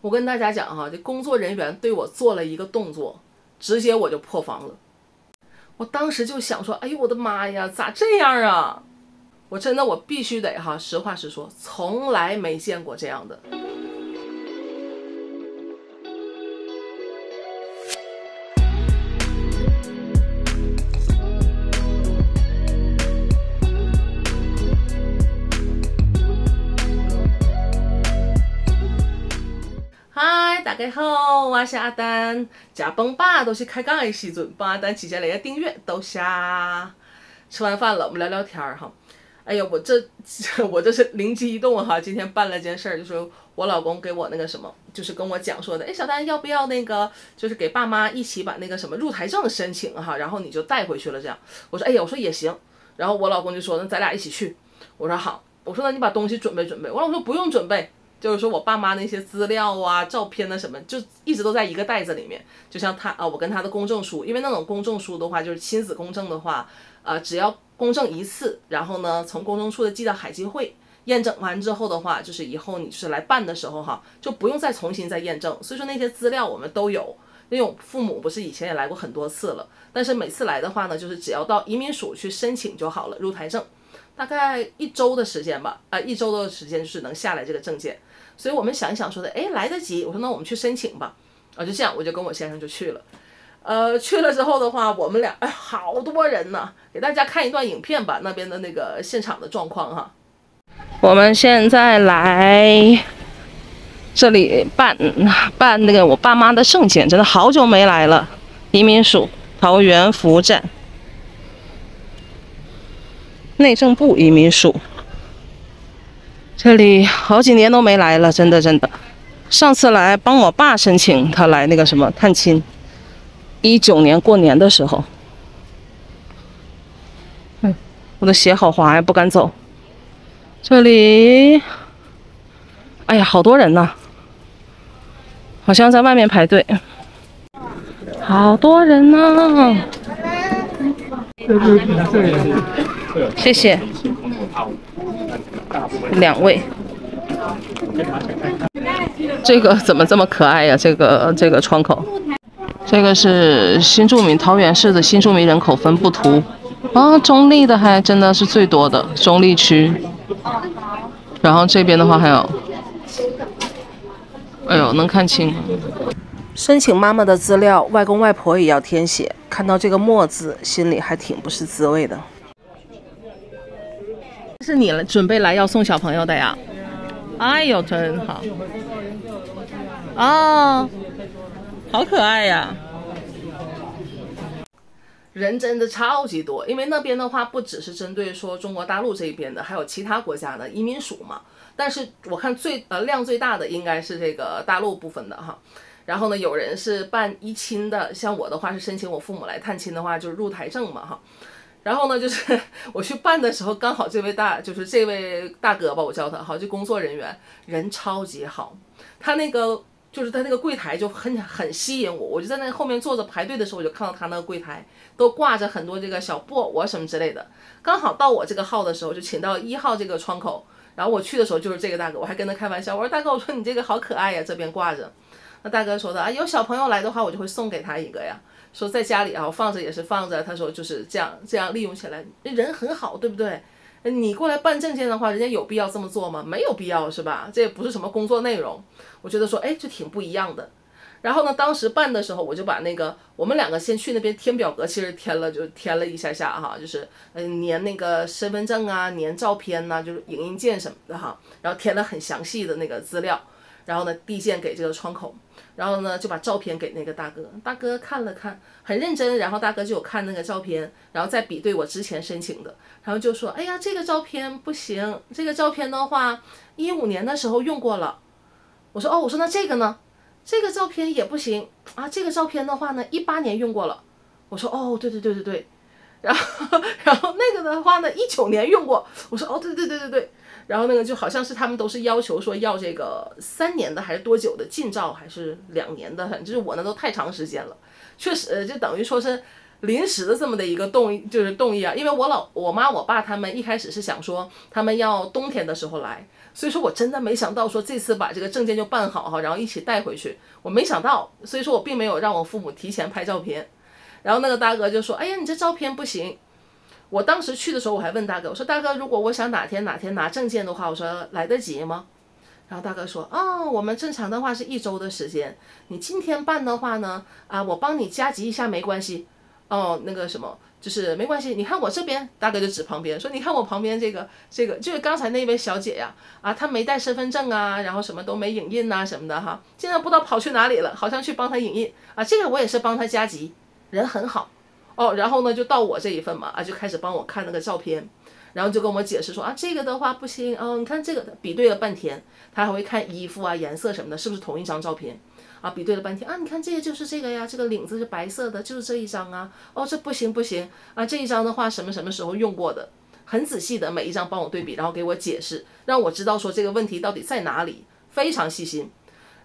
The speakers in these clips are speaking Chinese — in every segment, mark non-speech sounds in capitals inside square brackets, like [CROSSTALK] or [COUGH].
我跟大家讲哈，这工作人员对我做了一个动作，直接我就破防了。我当时就想说，哎呦我的妈呀，咋这样啊？我真的我必须得哈，实话实说，从来没见过这样的。家好，我是阿丹。加崩吧都是开杠的时阵，帮阿丹提前来个订阅，多谢。吃完饭了，我们聊聊天儿哈。哎呀，我这我这是灵机一动哈，今天办了件事儿，就是我老公给我那个什么，就是跟我讲说的，哎，小丹要不要那个，就是给爸妈一起把那个什么入台证申请哈，然后你就带回去了这样。我说，哎呀，我说也行。然后我老公就说，那咱俩一起去。我说好。我说那你把东西准备准备。我老公说不用准备。就是说我爸妈那些资料啊、照片啊什么，就一直都在一个袋子里面。就像他啊，我跟他的公证书，因为那种公证书的话，就是亲子公证的话，呃，只要公证一次，然后呢，从公证处的寄到海基会验证完之后的话，就是以后你就是来办的时候哈，就不用再重新再验证。所以说那些资料我们都有。那种父母不是以前也来过很多次了，但是每次来的话呢，就是只要到移民署去申请就好了，入台证，大概一周的时间吧，啊，一周的时间就是能下来这个证件。所以我们想一想，说的，哎，来得及。我说，那我们去申请吧。啊，就这样，我就跟我先生就去了。呃，去了之后的话，我们俩，哎，好多人呢。给大家看一段影片吧，那边的那个现场的状况哈。我们现在来这里办办那个我爸妈的证件，真的好久没来了。移民署桃园服务站，内政部移民署。这里好几年都没来了，真的真的。上次来帮我爸申请，他来那个什么探亲，一九年过年的时候。嗯，我的鞋好滑呀，不敢走。这里，哎呀，好多人呐，好像在外面排队，好多人呢。谢谢。两位，这个怎么这么可爱呀？这个这个窗口，这个是新住民桃园市的新住民人口分布图啊，中立的还真的是最多的中立区。然后这边的话还有，哎呦，能看清。申请妈妈的资料，外公外婆也要填写。看到这个“墨”字，心里还挺不是滋味的。是你来，准备来要送小朋友的呀？哎呦，真好！哦，好可爱呀！人真的超级多，因为那边的话不只是针对说中国大陆这一边的，还有其他国家的移民署嘛。但是我看最呃量最大的应该是这个大陆部分的哈。然后呢，有人是办一亲的，像我的话是申请我父母来探亲的话，就是入台证嘛哈。然后呢，就是 [LAUGHS] 我去办的时候，刚好这位大，就是这位大哥吧，我叫他哈，就工作人员人超级好，他那个就是他那个柜台就很很吸引我，我就在那后面坐着排队的时候，我就看到他那个柜台都挂着很多这个小布偶啊什么之类的，刚好到我这个号的时候，就请到一号这个窗口，然后我去的时候就是这个大哥，我还跟他开玩笑，我说大哥，我说你这个好可爱呀，这边挂着，那大哥说的啊，有小朋友来的话，我就会送给他一个呀。说在家里啊，放着也是放着。他说就是这样，这样利用起来，人很好，对不对？你过来办证件的话，人家有必要这么做吗？没有必要，是吧？这也不是什么工作内容。我觉得说，哎，就挺不一样的。然后呢，当时办的时候，我就把那个我们两个先去那边填表格，其实填了就填了一下下哈，就是嗯粘那个身份证啊，粘照片呐，就是影印件什么的哈，然后填了很详细的那个资料，然后呢递件给这个窗口。然后呢，就把照片给那个大哥，大哥看了看，很认真。然后大哥就有看那个照片，然后再比对我之前申请的，然后就说：“哎呀，这个照片不行，这个照片的话，一五年的时候用过了。”我说：“哦，我说那这个呢？这个照片也不行啊，这个照片的话呢，一八年用过了。”我说：“哦，对对对对对。”然后，然后那个的话呢，一九年用过。我说：“哦，对对对对对。”然后那个就好像是他们都是要求说要这个三年的还是多久的近照还是两年的，反正就是我那都太长时间了，确实就等于说是临时的这么的一个动就是动议啊，因为我老我妈我爸他们一开始是想说他们要冬天的时候来，所以说我真的没想到说这次把这个证件就办好哈，然后一起带回去，我没想到，所以说我并没有让我父母提前拍照片。然后那个大哥就说：“哎呀，你这照片不行。”我当时去的时候，我还问大哥：“我说大哥，如果我想哪天哪天拿证件的话，我说来得及吗？”然后大哥说：“哦，我们正常的话是一周的时间，你今天办的话呢，啊，我帮你加急一下没关系。哦，那个什么，就是没关系。你看我这边，大哥就指旁边说：你看我旁边这个这个，就是刚才那位小姐呀，啊，她没带身份证啊，然后什么都没影印呐什么的哈，现在不知道跑去哪里了，好像去帮她影印啊。这个我也是帮她加急，人很好。”哦，然后呢，就到我这一份嘛，啊，就开始帮我看那个照片，然后就跟我解释说啊，这个的话不行哦，你看这个比对了半天，他还会看衣服啊、颜色什么的，是不是同一张照片？啊，比对了半天啊，你看这个就是这个呀，这个领子是白色的，就是这一张啊，哦，这不行不行啊，这一张的话什么什么时候用过的，很仔细的每一张帮我对比，然后给我解释，让我知道说这个问题到底在哪里，非常细心。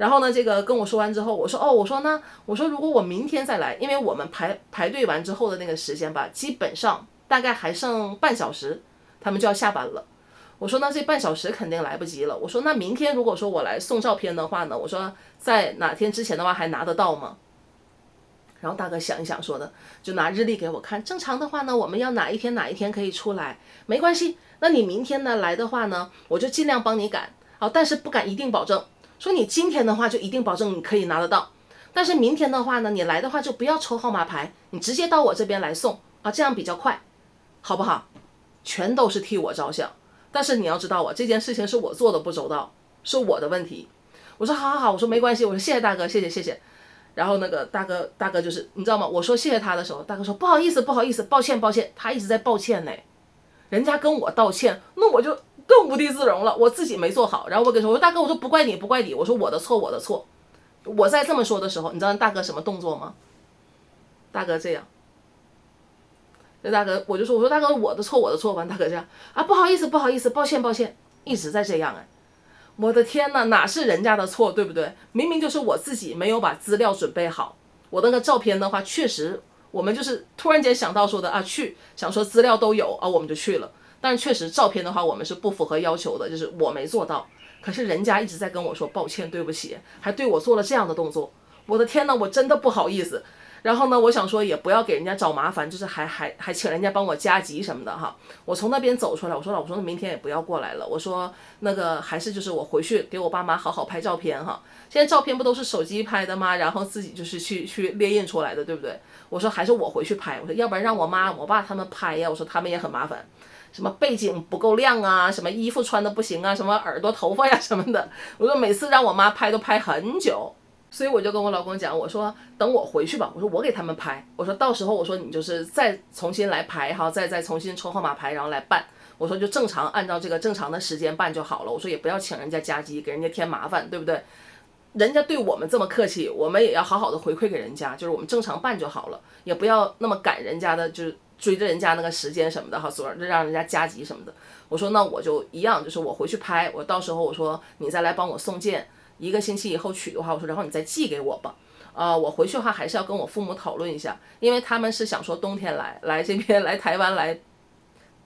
然后呢，这个跟我说完之后，我说哦，我说呢，我说如果我明天再来，因为我们排排队完之后的那个时间吧，基本上大概还剩半小时，他们就要下班了。我说那这半小时肯定来不及了。我说那明天如果说我来送照片的话呢，我说在哪天之前的话还拿得到吗？然后大哥想一想说的，就拿日历给我看，正常的话呢，我们要哪一天哪一天可以出来，没关系。那你明天呢来的话呢，我就尽量帮你赶，好，但是不敢一定保证。说你今天的话就一定保证你可以拿得到，但是明天的话呢，你来的话就不要抽号码牌，你直接到我这边来送啊，这样比较快，好不好？全都是替我着想，但是你要知道我这件事情是我做的不周到，是我的问题。我说好好好，我说没关系，我说谢谢大哥，谢谢谢谢。然后那个大哥大哥就是你知道吗？我说谢谢他的时候，大哥说不好意思不好意思，抱歉抱歉，他一直在抱歉呢，人家跟我道歉，那我就。更无地自容了，我自己没做好，然后我跟他说：“我说大哥，我说不怪你，不怪你，我说我的错，我的错。”我在这么说的时候，你知道大哥什么动作吗？大哥这样，这大哥我就说：“我说大哥，我的错，我的错。”完，大哥这样啊，不好意思，不好意思，抱歉，抱歉，一直在这样哎，我的天呐，哪是人家的错，对不对？明明就是我自己没有把资料准备好。我那个照片的话，确实我们就是突然间想到说的啊，去想说资料都有啊，我们就去了。但是确实，照片的话我们是不符合要求的，就是我没做到。可是人家一直在跟我说抱歉，对不起，还对我做了这样的动作。我的天呐，我真的不好意思。然后呢，我想说也不要给人家找麻烦，就是还还还请人家帮我加急什么的哈。我从那边走出来，我说了，我说明天也不要过来了。我说那个还是就是我回去给我爸妈好好拍照片哈。现在照片不都是手机拍的吗？然后自己就是去去列印出来的，对不对？我说还是我回去拍。我说要不然让我妈我爸他们拍呀。我说他们也很麻烦。什么背景不够亮啊，什么衣服穿的不行啊，什么耳朵头发呀什么的，我说每次让我妈拍都拍很久，所以我就跟我老公讲，我说等我回去吧，我说我给他们拍，我说到时候我说你就是再重新来排哈，再再重新抽号码牌，然后来办，我说就正常按照这个正常的时间办就好了，我说也不要请人家加急，给人家添麻烦，对不对？人家对我们这么客气，我们也要好好的回馈给人家，就是我们正常办就好了，也不要那么赶人家的，就是。追着人家那个时间什么的哈，所以让人家加急什么的。我说那我就一样，就是我回去拍，我到时候我说你再来帮我送件，一个星期以后取的话，我说然后你再寄给我吧。啊，我回去的话还是要跟我父母讨论一下，因为他们是想说冬天来来这边来台湾来，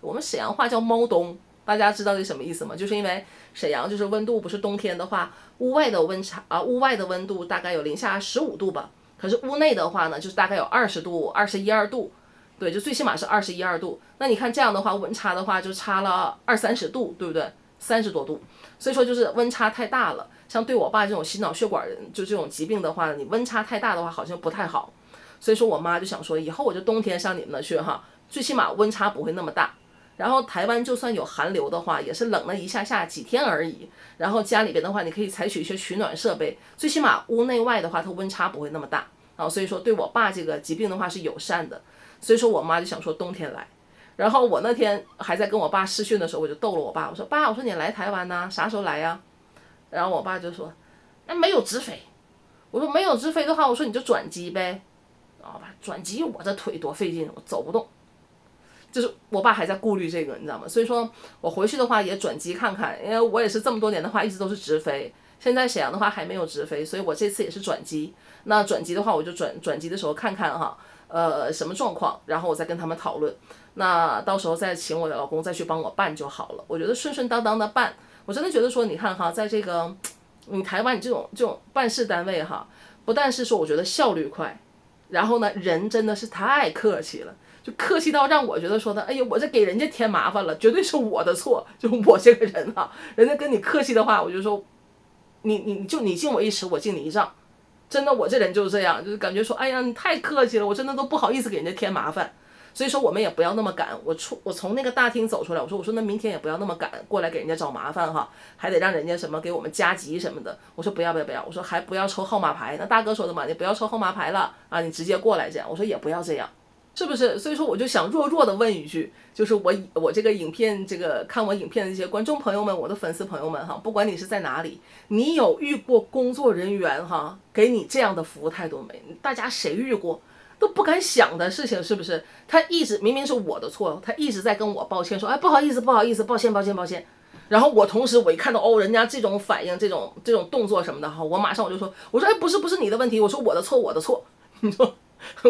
我们沈阳话叫猫冬，大家知道这什么意思吗？就是因为沈阳就是温度不是冬天的话，屋外的温差啊，屋外的温度大概有零下十五度吧，可是屋内的话呢，就是大概有二十度，二十一二度。对，就最起码是二十一二度。那你看这样的话，温差的话就差了二三十度，对不对？三十多度，所以说就是温差太大了。像对我爸这种心脑血管人，就这种疾病的话，你温差太大的话好像不太好。所以说我妈就想说，以后我就冬天上你们那去哈，最起码温差不会那么大。然后台湾就算有寒流的话，也是冷了一下下几天而已。然后家里边的话，你可以采取一些取暖设备，最起码屋内外的话，它温差不会那么大啊。所以说对我爸这个疾病的话是友善的。所以说我妈就想说冬天来，然后我那天还在跟我爸视讯的时候，我就逗了我爸，我说爸，我说你来台湾呢，啥时候来呀？然后我爸就说，那没有直飞。我说没有直飞的话，我说你就转机呗。然后吧，转机我这腿多费劲，我走不动。就是我爸还在顾虑这个，你知道吗？所以说我回去的话也转机看看，因为我也是这么多年的话一直都是直飞，现在沈阳的话还没有直飞，所以我这次也是转机。那转机的话，我就转转机的时候看看哈。呃，什么状况？然后我再跟他们讨论。那到时候再请我的老公再去帮我办就好了。我觉得顺顺当当的办，我真的觉得说，你看哈，在这个你台湾你这种这种办事单位哈，不但是说我觉得效率快，然后呢人真的是太客气了，就客气到让我觉得说的，哎呀，我这给人家添麻烦了，绝对是我的错，就我这个人哈，人家跟你客气的话，我就说，你你就你敬我一尺，我敬你一丈，真的我这人就是这样，就是感觉说，哎呀，你太客气了，我真的都不好意思给人家添麻烦。所以说我们也不要那么赶，我出我从那个大厅走出来，我说我说那明天也不要那么赶过来给人家找麻烦哈，还得让人家什么给我们加急什么的，我说不要不要不要，我说还不要抽号码牌，那大哥说的嘛，你不要抽号码牌了啊，你直接过来这样，我说也不要这样，是不是？所以说我就想弱弱的问一句，就是我我这个影片这个看我影片的这些观众朋友们，我的粉丝朋友们哈，不管你是在哪里，你有遇过工作人员哈给你这样的服务态度没？大家谁遇过？都不敢想的事情，是不是？他一直明明是我的错，他一直在跟我抱歉，说，哎，不好意思，不好意思，抱歉，抱歉，抱歉。然后我同时我一看到哦，人家这种反应，这种这种动作什么的哈，我马上我就说，我说，哎，不是不是你的问题，我说我的错，我的错。你说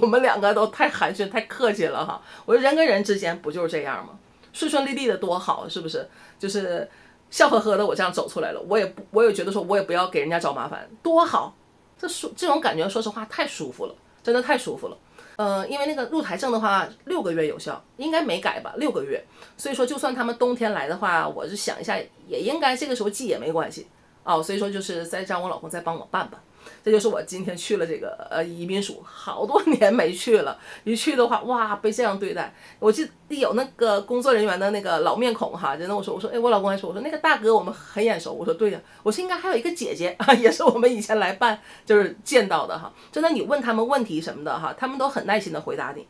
我们两个都太寒暄，太客气了哈。我说人跟人之间不就是这样吗？顺顺利利的多好，是不是？就是笑呵呵的，我这样走出来了，我也不，我也觉得说我也不要给人家找麻烦，多好。这舒这种感觉，说实话太舒服了。真的太舒服了，呃，因为那个入台证的话六个月有效，应该没改吧？六个月，所以说就算他们冬天来的话，我就想一下，也应该这个时候寄也没关系哦。所以说就是再让我老公再帮我办吧。这就是我今天去了这个呃移民署，好多 [LAUGHS] 年没去了。一去的话，哇，被这样对待。我记得有那个工作人员的那个老面孔哈，真的，我说我说，哎，我老公还说，我说那个大哥我们很眼熟。我说对呀，我说应该还有一个姐姐啊，[LAUGHS] 也是我们以前来办就是见到的哈。真的，你问他们问题什么的哈，他们都很耐心的回答你，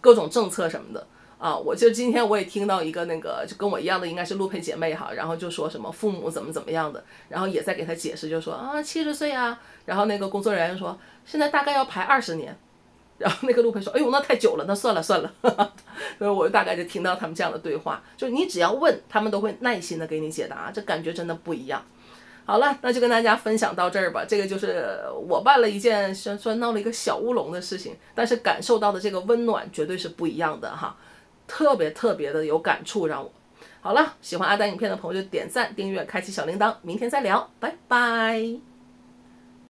各种政策什么的。啊，我就今天我也听到一个那个就跟我一样的，应该是陆配姐妹哈，然后就说什么父母怎么怎么样的，然后也在给他解释，就说啊七十岁啊，然后那个工作人员说现在大概要排二十年，然后那个陆配说哎呦那太久了，那算了算了，[LAUGHS] 所以我就大概就听到他们这样的对话，就你只要问他们都会耐心的给你解答，这感觉真的不一样。好了，那就跟大家分享到这儿吧，这个就是我办了一件算算闹了一个小乌龙的事情，但是感受到的这个温暖绝对是不一样的哈。特别特别的有感触，让我好了。喜欢阿丹影片的朋友就点赞、订阅、开启小铃铛。明天再聊，拜拜。